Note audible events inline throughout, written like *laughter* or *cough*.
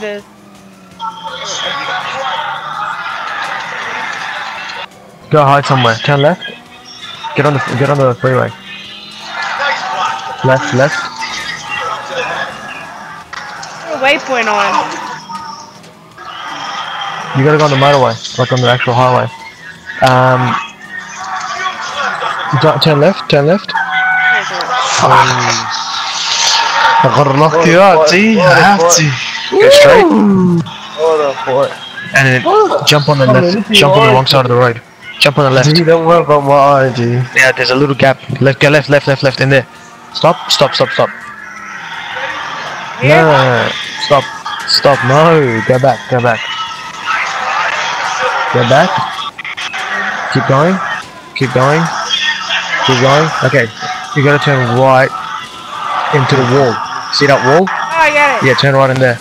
this. Go hide somewhere. Turn left. Get on the get on the freeway. Left, left. Waypoint on. You gotta go on the motorway, like on the actual highway. Um, turn left, turn left. I gotta knock you out, G. I have to. Go straight, Hold up, boy. and then jump on the left. Jump on the wrong side of the road. Jump on the left. G, don't worry about my eye, G. Yeah, there's a little gap. Left, go left, left, left, left. In there. Stop, stop, stop, stop. No, no, no, no. stop, stop. No, go back, go back. Go back. Keep going. Keep going. Keep going. Okay, you gotta turn right into the wall. See that wall? Oh, I got it. Yeah, turn right in there.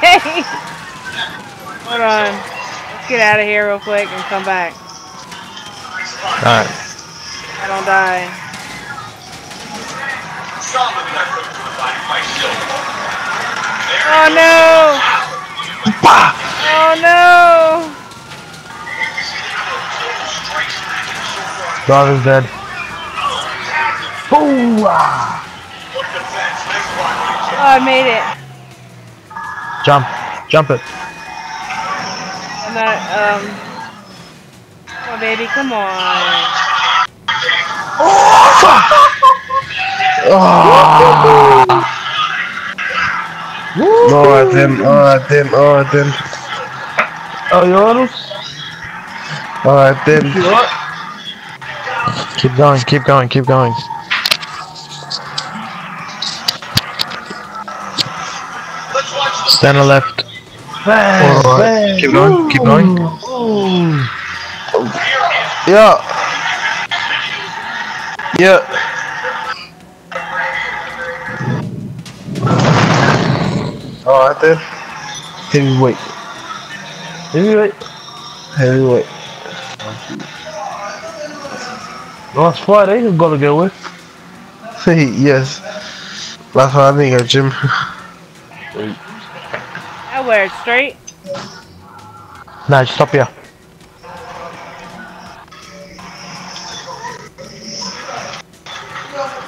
Hold on. Let's get out of here real quick and come back. Alright. I don't die. Oh no! Oh no! Driver's dead. Oh, I made it. Jump. Jump it. I'm not, um... Come on, baby, come on. Alright then, alright then, alright then. Oh, yours? Alright then. Keep going, keep going, keep going. Stand on left. Alright. Keep going, keep going. Yeah. Yeah. Alright then. Heavyweight. Heavyweight. Heavyweight. Last Friday, I've got to go with. *laughs* yes. Last time I didn't go gym. *laughs* I wear it straight. No, just stop here.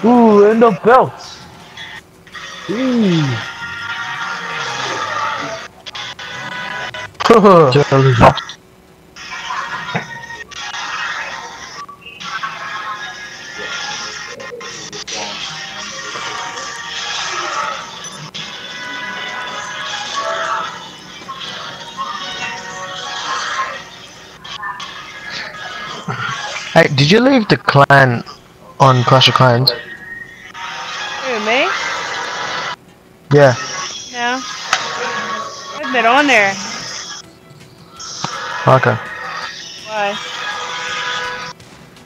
Ooh, end up belts. Ooh. Hey, did you leave the clan on Clash of Clans? Who, me? Yeah. No. I've been on there. Okay. Why?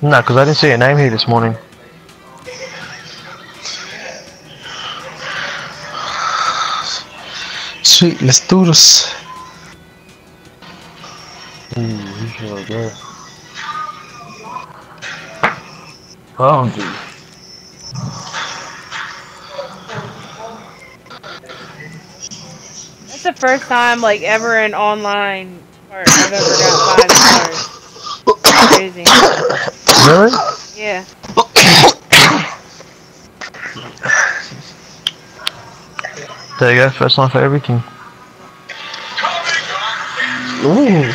No, because I didn't see your name here this morning. Sweet, let's do this. That's the first time, like, ever in online part I've ever got five stars. Crazy. Really? Yeah. There you go, first time for everything. Ooh.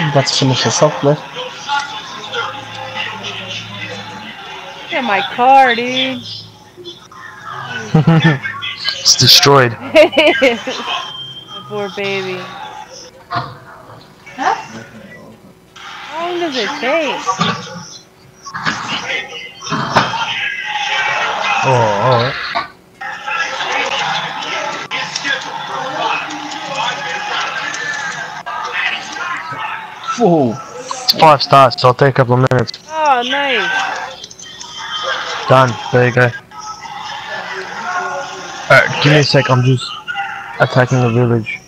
Got to finish this up, man. Look at my car, dude. *laughs* it's destroyed. my *laughs* poor baby. How long does it take? Oh, alright. Whoa. It's five stars, so I'll take a couple of minutes. Oh, nice. Done. There you go. Alright, give me a sec, I'm just attacking the village.